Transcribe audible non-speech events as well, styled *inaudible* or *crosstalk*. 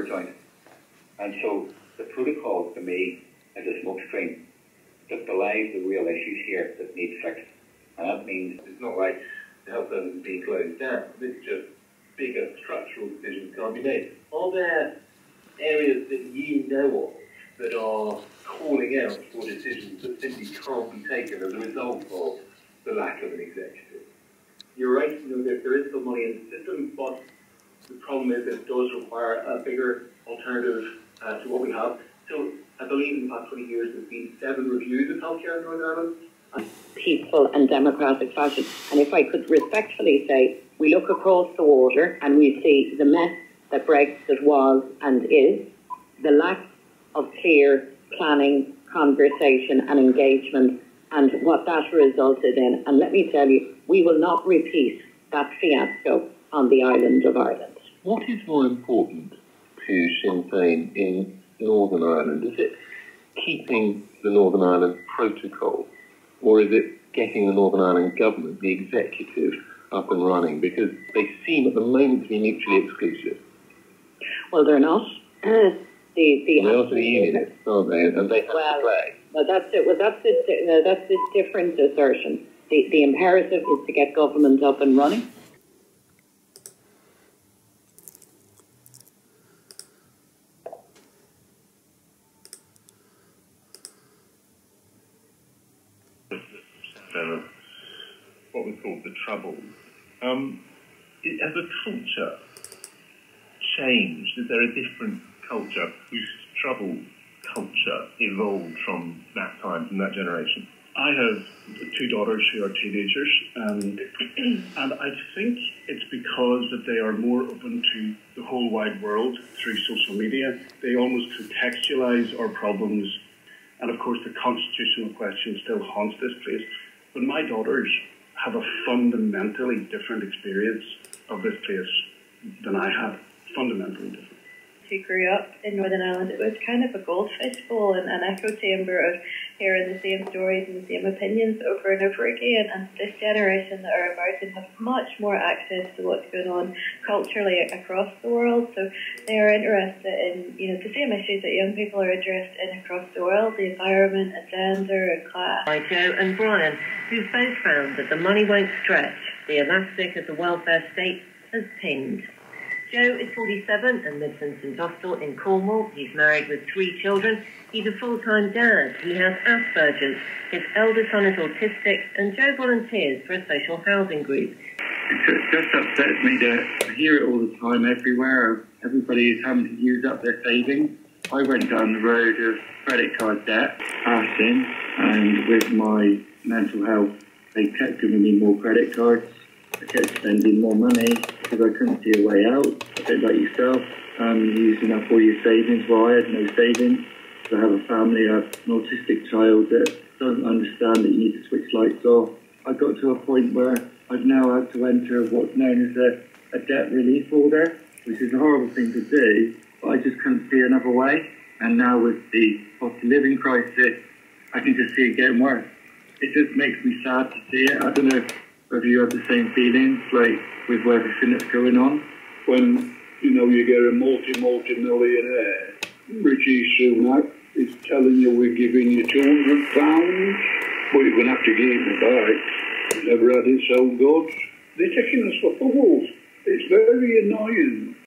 joint. And so the protocol to me is a smokescreen that belies the real issues here that need fixed. And that means it's not like the health service is being closed down. It's just bigger structural decisions can't be made. Are there areas that you know of that are calling out for decisions that simply can't be taken as a result of the lack of an executive? You're right, you know, there, there is some money in the system, but the problem is it does require a bigger alternative uh, to what we have. So I believe in the past 20 years there's been seven reviews of healthcare in Northern Ireland. Peaceful and democratic fashion. And if I could respectfully say, we look across the water and we see the mess that Brexit was and is, the lack of clear planning, conversation and engagement and what that resulted in. And let me tell you, we will not repeat that fiasco on the island of Ireland. What is more important to Sinn Féin in Northern Ireland? Is it keeping the Northern Ireland protocol or is it getting the Northern Ireland government, the executive, up and running? Because they seem at the moment to be mutually exclusive. Well, they're not. *clears throat* the, the, they are to the unionists, aren't they? And they have well, to play. Well, that's it. Well, that's it. No, that's a different assertion. The, the imperative is to get government up and running. What was called the Troubles. Um, it, has the culture changed? Is there a different culture whose trouble culture evolved from that time, from that generation? I have two daughters who are teenagers, um, *clears throat* and I think it's because that they are more open to the whole wide world through social media. They almost contextualize our problems, and of course, the constitutional question still haunts this place. But my daughters have a fundamentally different experience of this place than I had. Fundamentally different. Who grew up in Northern Ireland, it was kind of a goldfish bowl and an echo chamber of hearing the same stories and the same opinions over and over again. And this generation that are to have much more access to what's going on culturally across the world. So they are interested in, you know, the same issues that young people are interested in across the world, the environment and gender Joe and Brian, who've both found that the money won't stretch. The elastic of the welfare state has pinned. Joe is 47 and lives in St Austell in Cornwall. He's married with three children. He's a full-time dad. He has Asperger's. His eldest son is autistic, and Joe volunteers for a social housing group. It just upsets me to hear it all the time everywhere. Everybody is having to use up their savings. I went down the road of credit card debt, passing, and with my mental health, they kept giving me more credit cards. I kept spending more money because I couldn't see a way out. A bit like yourself, um, using up all your savings. Well, I had no savings. I have a family, I have an autistic child that doesn't understand that you need to switch lights off. I got to a point where I've now had to enter what's known as a, a debt relief order, which is a horrible thing to do, but I just couldn't see another way. And now with the cost of living crisis, I can just see it getting worse. It just makes me sad to see it. I don't know whether you have the same feelings, like with everything that's going on. When, you know, you get a multi, multi-millionaire, Rishi Sunak is telling you we're giving you £200, but you're going to have to give it back. He never had his own goods. They're taking us for fools. It's very annoying